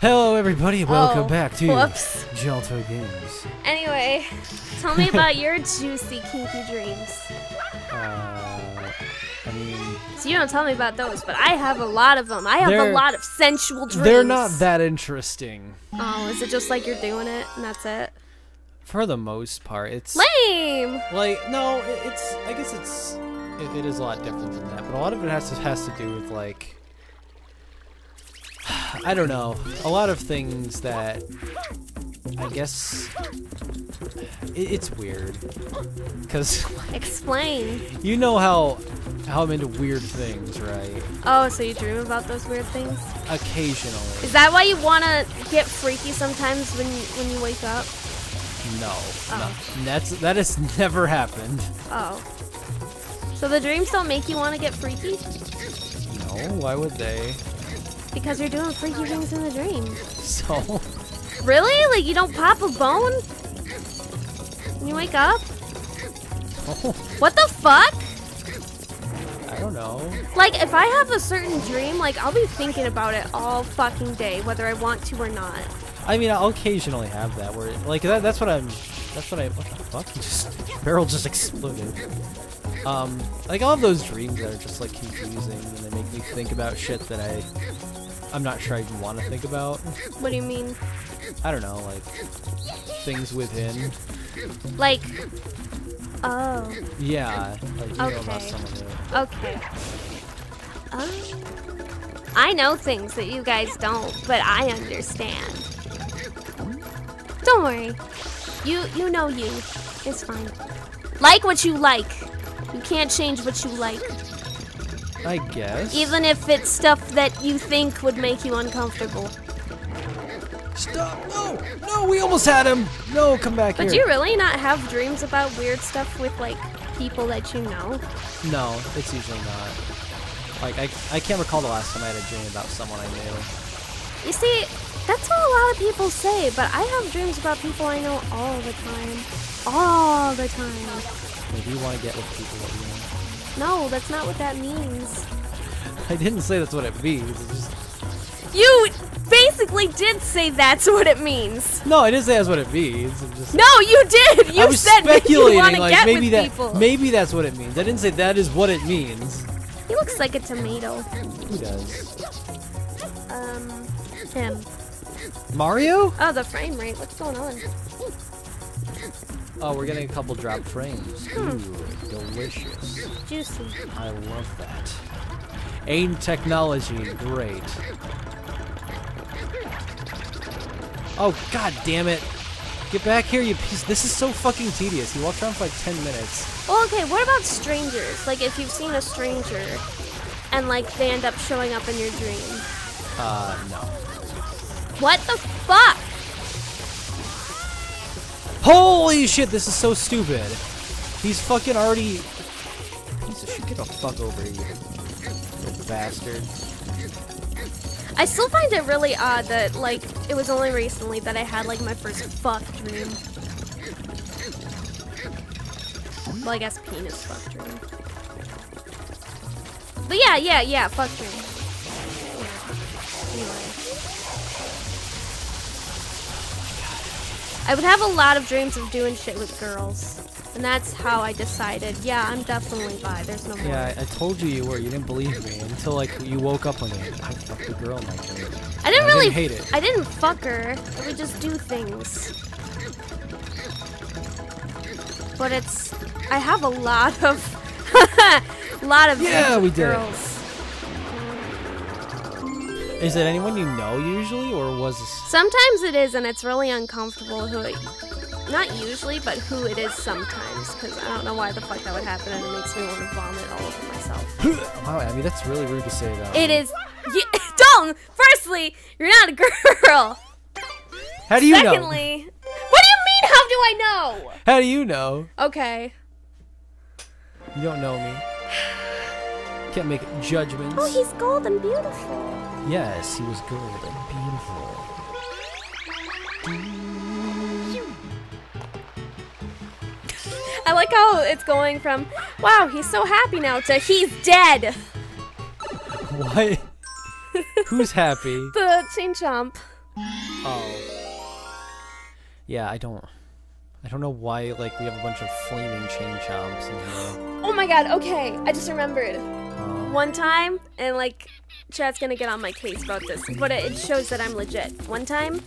Hello, everybody. Welcome Oh, back to Whoops. Jaltoid Games. Anyway, tell me about your juicy, kinky dreams. Uh, I mean, So you don't tell me about those, but I have a lot of them. I have a lot of sensual dreams. they're not that interesting Oh, is it just like you're doing it and that's it? for the most part. It's Lame. like no, it, it's. I guess it's. It, it is a lot different than that, but a lot of it has to has to do with like. I don't know. A lot of things that. I guess. It's weird. Because Explain. you know how how I'm into weird things, right? Oh, so you dream about those weird things? Occasionally. Is that why you want to get freaky sometimes when you, when you wake up? No, Oh. no. That's that has never happened. Oh. So the dreams don't make you want to get freaky? No, why would they? Because you're doing freaky things in the dream. So, Really? Like you don't pop a bone? When you wake up? oh, What the fuck? I don't know. Like if I have a certain dream, like I'll be thinking about it all fucking day, whether I want to or not. I mean, I'll occasionally have that where, like, that, that's what I'm. That's what I. What the fuck? Just barrel just exploded. Um, like all of those dreams that are just like confusing and they make me think about shit that I. I'm not sure I even want to think about. What do you mean? I don't know, like things within. Like, oh, Yeah, like you know about Okay. someone who. okay. Um, I know things that you guys don't, but I understand. Don't worry. You you know you. It's fine. Like what you like. You can't change what you like. I guess. Even if it's stuff that you think would make you uncomfortable. Stop! No! No! We almost had him! No, come back But do here. you really not have dreams about weird stuff with like people that you know? No, it's usually not. Like I, I can't recall the last time I had a dream about someone I knew. You see, that's what a lot of people say, but I have dreams about people I know all the time. All the time. Maybe you want to get with people that you know. No, that's not what that means. I didn't say that's what it means. It's just You basically did say that's what it means. no, I didn't say that's what it means. Just No, you did. You I was said you speculating, want to like get maybe with that people. maybe that's what it means. I didn't say that is what it means. He looks like a tomato. He does? Um, him. Mario? Oh, the frame rate. What's going on? Oh, we're getting a couple drop frames. Ooh, delicious. Juicy. I love that. AIM technology, great. Oh, god damn it. Get back here, you piece. This is so fucking tedious. You walked around for like 10 minutes. Well, okay, what about strangers? Like, if you've seen a stranger and, like, they end up showing up in your dream. Uh, no. What the fuck? Holy shit, this is so stupid. He's fucking already. Piece shit, get the fuck over here, bastard. I still find it really odd that, like, it was only recently that I had, like, my first fuck dream. Well, I guess penis fuck dream. But yeah, yeah, yeah, fuck dream. I would have a lot of dreams of doing shit with girls. And that's how I decided, yeah, I'm definitely bi. There's no more. Yeah, I, I told you you were. You didn't believe me until like you woke up one day. I fucked a girl in my dream. I didn't I really didn't hate it. I didn't fuck her. I would just do things. But it's I have a lot of A lot of Yeah, we did girls. Is it anyone you know usually, or was this? Sometimes it is and it's really uncomfortable who it not usually, but who it is sometimes, because I don't know why the fuck that would happen and it makes me want to vomit all over myself. Wow, I mean that's really rude to say though. It is you, don't firstly, you're not a girl. How do you know? Secondly, what do you mean how do I know? How do you know? Okay. You don't know me. Can't make judgments. Oh, he's gold and beautiful. Yes, he was good and beautiful. I like how it's going from, wow, he's so happy now, to he's dead. What? Who's happy? The chain chomp. Oh. Yeah, I don't. I don't know why. Like we have a bunch of flaming chain chomps in here. Oh my god, okay. I just remembered. One time, and like, chat's gonna get on my case about this, but it shows that I'm legit. One time,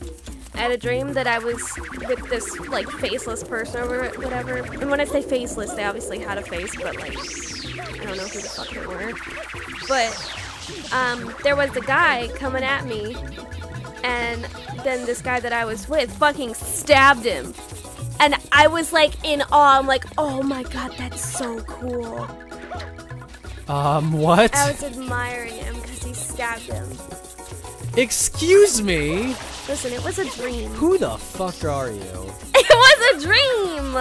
I had a dream that I was with this, like, faceless person or whatever. And when I say faceless, they obviously had a face, but, like, I don't know who the fuck they were. But, um, there was a guy coming at me, and then this guy that I was with fucking stabbed him. And I was like in awe. I'm like, oh my god, that's so cool. Um, what? I was admiring him because he stabbed him. Excuse me. Listen, it was a dream. Who the fuck are you? It was a dream!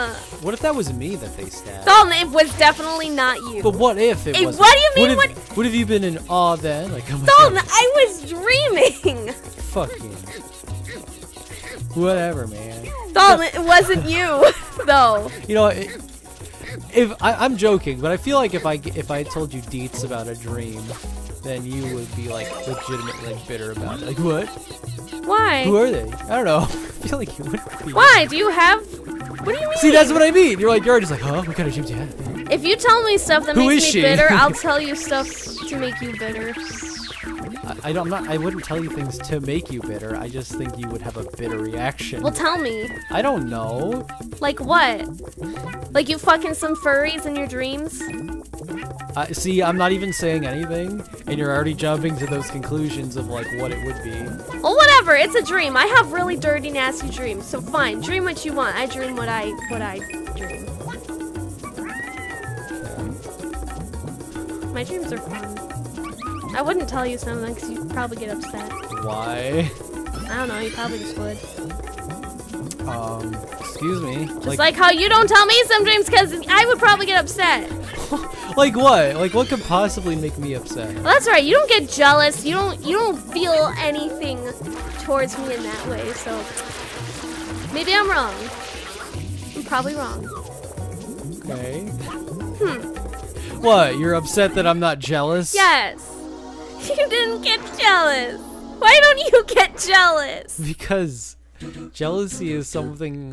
What if that was me that they stabbed? Dalton, it was definitely not you. But what if it was? what do you mean, What if, what have you been in awe then? Like, oh Dalton, God, I was dreaming! fucking. Whatever, man. Dalton, it wasn't you, though. You know, it, if I, I'm joking, but I feel like if I if I told you deets about a dream, then you would be like legitimately like, bitter about it. Like what? Why? Who are they? I don't know. I feel like you would be. Why? Do you have. What do you mean? See, that's what I mean. You're like you're just like, huh? What kind of dreams do you have? If you tell me stuff that Who makes me she? bitter, I'll tell you stuff to make you bitter. I, I don't. I wouldn't tell you things to make you bitter. I just think you would have a bitter reaction. Well, tell me. I don't know. Like what? Like you fucking some furries in your dreams? I see, I'm not even saying anything, and you're already jumping to those conclusions of like what it would be. Well, whatever. It's a dream. I have really dirty, nasty dreams. So fine, dream what you want. I dream what I what I dream. My dreams are fun. I wouldn't tell you something because you'd probably get upset. Why? I don't know. You probably just would. Um, excuse me. Just like, how you don't tell me some dreams because I would probably get upset. like what? Like what could possibly make me upset? Well, that's right. You don't get jealous. You don't. You don't feel anything towards me in that way. So maybe I'm wrong. I'm probably wrong. Okay. Hmm. What? You're upset that I'm not jealous? Yes. You didn't get jealous. Why don't you get jealous? Because jealousy is something.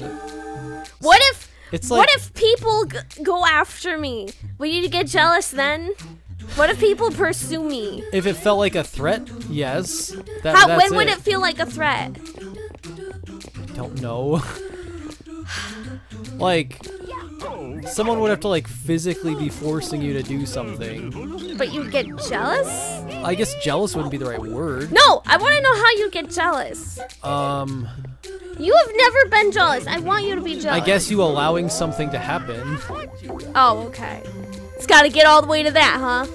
What if? It's like what if people g- go after me? Will you get jealous then? What if people pursue me? if it felt like a threat. Yes. That, How? When would it feel like a threat? I Don't know. like someone would have to like physically be forcing you to do something. But you get jealous? I guess jealous wouldn't be the right word. No, I want to know how you get jealous. Um, You have never been jealous. I want you to be jealous. I guess you allowing something to happen. Oh, okay. It's got to get all the way to that, huh?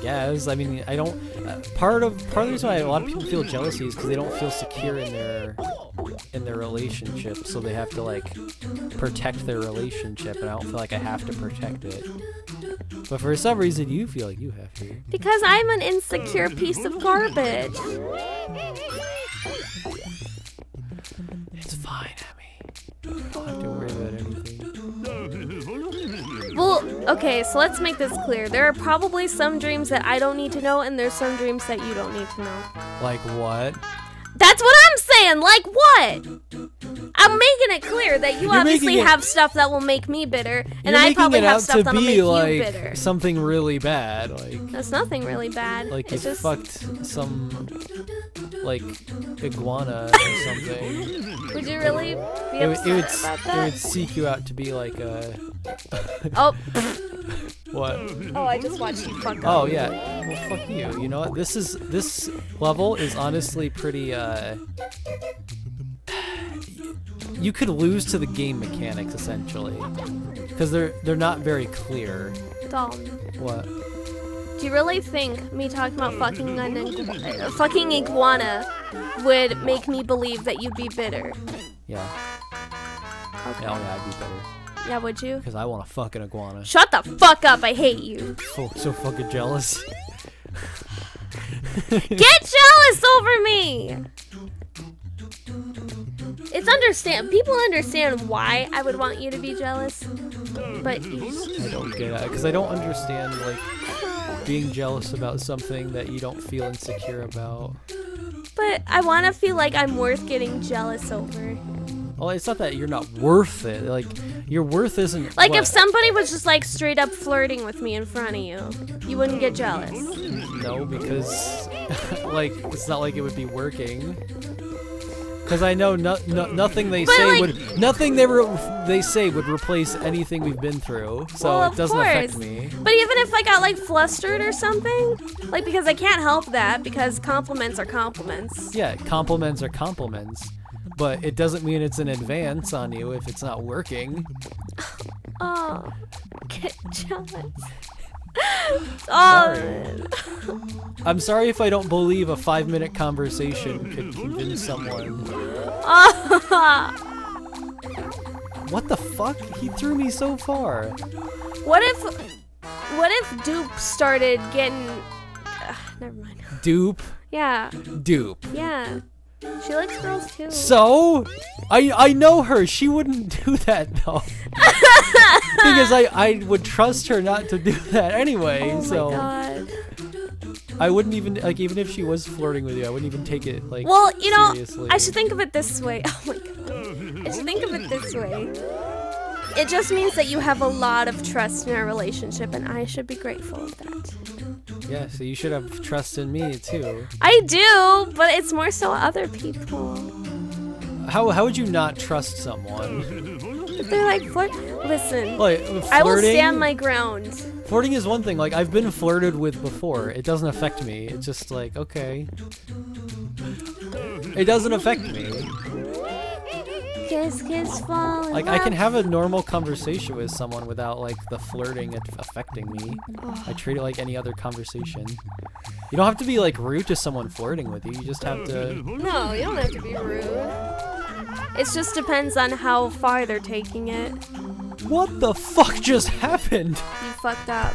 I guess. I mean, I don't. Uh, part of part of the reason why a lot of people feel jealousy is because they don't feel secure in their in their relationship, so they have to like protect their relationship, and I don't feel like I have to protect it. But for some reason, you feel like you have to. Because I'm an insecure piece of garbage. It's fine, Abby. Okay, so let's make this clear. There are probably some dreams that I don't need to know, and there's some dreams that you don't need to know. Like what? That's what I'm saying. Like what? I'm making it clear that you You're obviously it- have stuff that will make me bitter, and You're I probably have stuff that'll make be you bitter. something really bad, like That's nothing really bad. like it's you just fucked some like iguana or something. would you really be It, upset it would about s- it would seek you out to be like a Oh, what? oh, I just watched you fuck up. Oh yeah. Well, fuck you. You know what? This is this level is honestly pretty. uh... You could lose to the game mechanics essentially, because they're they're not very clear. Dalton, What? do you really think me talking about fucking an uh, fucking iguana would make me believe that you'd be bitter? Yeah. Okay. Yeah, oh, yeah, I'd be better. Yeah, would you? Because I want a fucking iguana. Shut the fuck up! I hate you. So, so fucking jealous. Get jealous over me! It's understand people understand why I would want you to be jealous, but you I don't get it because I don't understand like being jealous about something that you don't feel insecure about. But I want to feel like I'm worth getting jealous over. Well, it's not that you're not worth it. Like your worth isn't Like what- if somebody was just like straight up flirting with me in front of you, you wouldn't get jealous. No, because like it's not like it would be working. Because I know no, no, nothing they But, say like- would nothing they they say would replace anything we've been through. So Well, it doesn't affect me. But even if I got like flustered or something, like because I can't help that because compliments are compliments. Yeah, compliments are compliments, but it doesn't mean it's an advance on you if it's not working. Oh, get jealous. Oh, sorry. oh, I'm sorry if I don't believe a five minute conversation could convince someone. What the fuck? He threw me so far. What if, what if Dupe started getting? Ugh, never mind. Dupe, Yeah, dupe. yeah. She likes girls too. So, I I know her. She wouldn't do that though. because I I would trust her not to do that anyway. oh so my god. I wouldn't even like even if she was flirting with you, I wouldn't even take it like. Well, you know, seriously. I should think of it this way. Oh my god. I should think of it this way. It just means that you have a lot of trust in our relationship, and I should be grateful of that. Yeah, so you should have trust in me too. I do, but it's more so other people. How how would you not trust someone? They're like flirt, listen. Like flirting. I will stand my ground. Flirting is one thing. Like I've been flirted with before. It doesn't affect me. It's just like okay. It doesn't affect me. Fall. in Like I can have a normal conversation with someone without like the flirting affecting me. I treat it like any other conversation. You don't have to be like rude to someone flirting with you. You just have to. No, you don't have to be rude. It just depends on how far they're taking it. What the fuck just happened? You fucked up.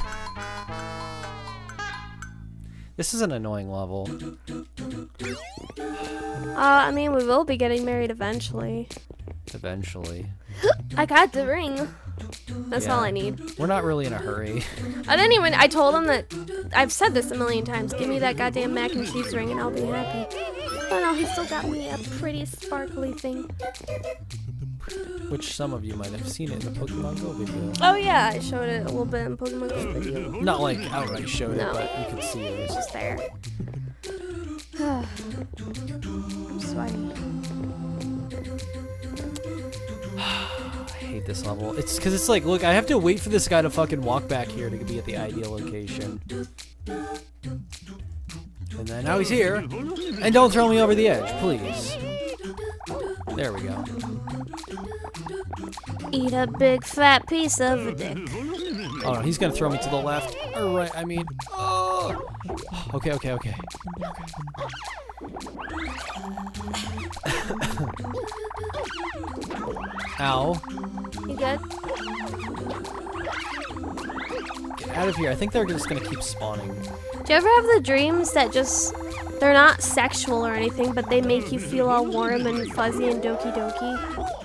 This is an annoying level. Uh, I mean, we will be getting married eventually. Eventually, I got the ring. That's all I need. we're not really in a hurry. I didn't even. I told him that. I've said this a million times. Give me that goddamn mac and cheese ring, and I'll be happy. Oh no, he still got me a pretty sparkly thing. Which some of you might have seen it in the Pokemon Go video. Oh yeah, I showed it a little bit in Pokemon Go video. Not like outright showed No. it, but you could see it. It's just there. I'm sweating. I hate this level. It's because it's like, look, I have to wait for this guy to fucking walk back here to be at the ideal location. And then now he's here. And don't throw me over the edge, please. There we go. Eat a big fat piece of a dick. Oh no, he's gonna throw me to the left. Or right, I mean. Oh. Okay, okay, okay. Ow. You good? Get out of here. I think they're just gonna keep spawning. Do you ever have the dreams that just they're not sexual or anything, but they make you feel all warm and fuzzy and doki doki?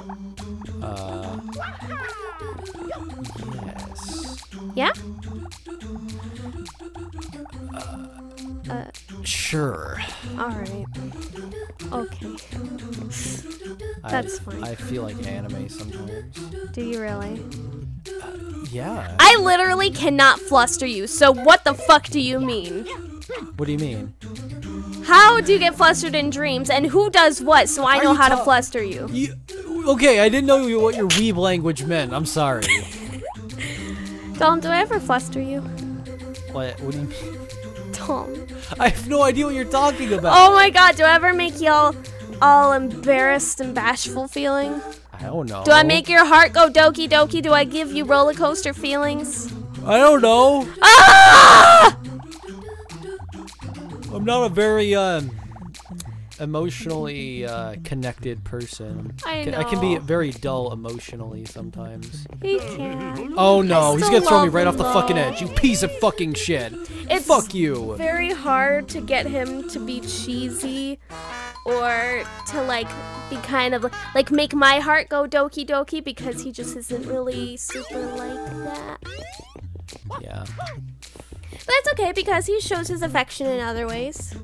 Alright. Okay. I- That's fine. I feel like anime sometimes. Do you really? Uh, yeah. I literally cannot fluster you, so what the fuck do you mean? What do you mean? How do you get flustered in dreams, and who does what so I Are know how to fluster you? You. Okay, I didn't know you- what your weeb language meant. I'm sorry. Dom, do I ever fluster you? what? What do you mean? Dom. I have no idea what you're talking about. Oh my god, do I ever make y'all all embarrassed and bashful feeling? I don't know. Do I make your heart go doki doki? Do I give you roller coaster feelings? I don't know. Ah! I'm not a very um emotionally uh, connected person. I Ca- I can be very dull emotionally sometimes. He can. Oh no, he's gonna throw me right off the fucking edge. You piece of fucking shit. It's Fuck you. It's very hard to get him to be cheesy or to like be kind of like make my heart go doki doki because he just isn't really super like that. Yeah. But That's okay because he shows his affection in other ways.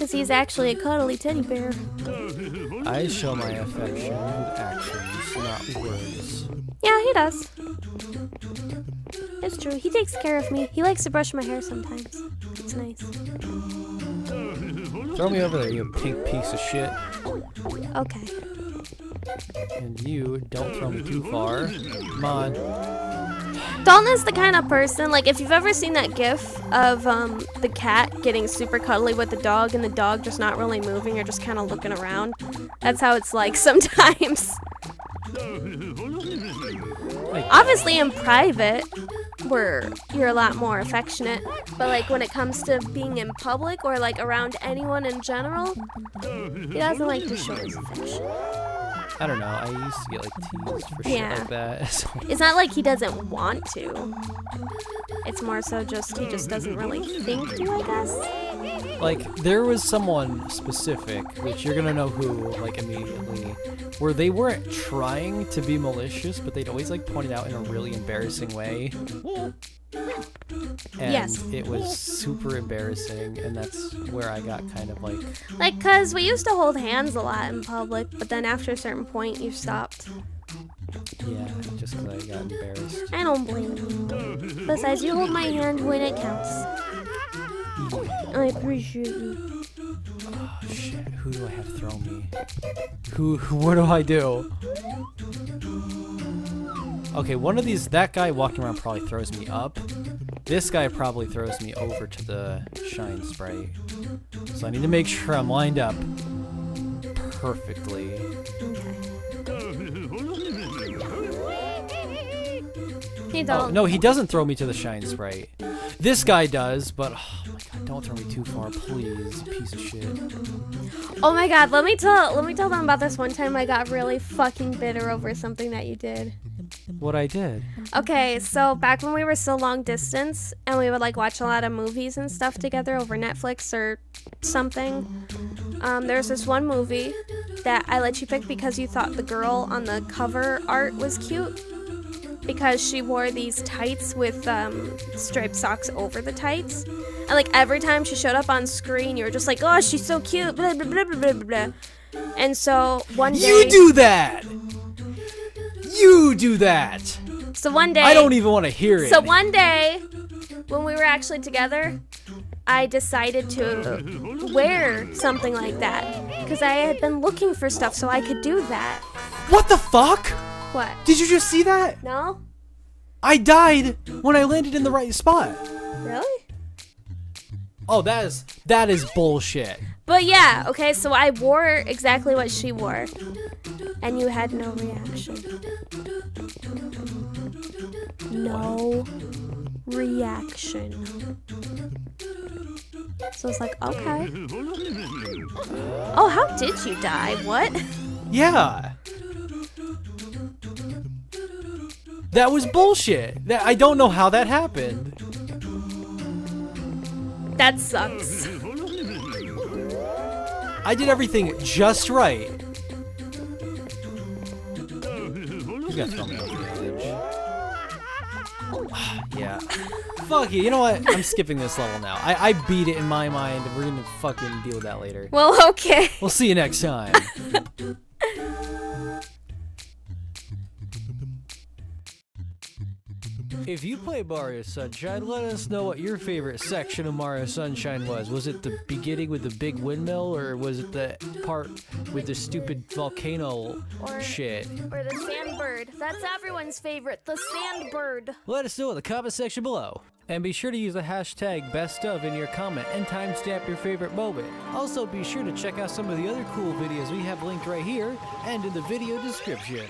Because he's actually a cuddly teddy bear. I show my affection with actions, not words. Yeah, he does. It's true. He takes care of me. He likes to brush my hair sometimes. It's nice. Throw me over there, you pink piece of shit. Okay. And you, don't throw me too far. Come on. Is the kind of person, like, if you've ever seen that gif of um, the cat getting super cuddly with the dog and the dog just not really moving or just kind of looking around, that's how it's like sometimes. Obviously, in private, where you're a lot more affectionate, but like when it comes to being in public or like around anyone in general, he doesn't like to show his affection. I don't know. I used to get like teased for shit Yeah. like that. So, It's not like he doesn't want to. It's more so just he just doesn't really think to, I guess. Like, there was someone specific, which you're gonna know who, like, immediately, where they weren't trying to be malicious, but they'd always, like, point it out in a really embarrassing way. And Yes. it was super embarrassing, and that's where I got kind of like, Like, cause we used to hold hands a lot in public, but then after a certain point, you stopped. yeah, just because I got embarrassed. I don't blame you. Besides, you hold my hand when it counts. I appreciate you. Oh shit, who do I have throw me? Who, who what do I do? Okay, one of these, that guy walking around probably throws me up. This guy probably throws me over to the shine sprite. So I need to make sure I'm lined up perfectly. Okay. Oh, no, he doesn't throw me to the shine sprite. This guy does, but oh my god, don't throw me too far, please, piece of shit. Oh my god, let me tell let me tell them about this one time I got really fucking bitter over something that you did. What I did. Okay, so back when we were still long distance and we would like watch a lot of movies and stuff together over Netflix or something, um, there's this one movie that I let you pick because you thought the girl on the cover art was cute because she wore these tights with um, striped socks over the tights. And like every time she showed up on screen, you were just like, oh, she's so cute, blah, blah, blah, blah, blah, blah. And so one day. You do that! You do that! So one day. I don't even want to hear it. So one day, when we were actually together, I decided to wear something like that because I had been looking for stuff so I could do that. What the fuck? What? Did you just see that? No? I died when I landed in the right spot. Really? Oh, that is that is bullshit. But yeah, okay, so I wore exactly what she wore. And you had no reaction. No reaction. So it's like, okay. Oh, how did you die? What? Yeah. That was bullshit. That I don't know how that happened. That sucks. I did everything just right. He's gonna throw me over the edge. yeah. Fuck you. You know what? I'm skipping this level now. I, I beat it in my mind. We're gonna fucking deal with that later. Well, okay. We'll see you next time. If you play Mario Sunshine, let us know what your favorite section of Mario Sunshine was. Was it the beginning with the big windmill, or was it the part with the stupid volcano Or- shit? Or the sandbird. That's everyone's favorite, the sandbird. Let us know in the comment section below. And be sure to use the hashtag best of in your comment and timestamp your favorite moment. Also, be sure to check out some of the other cool videos we have linked right here and in the video description.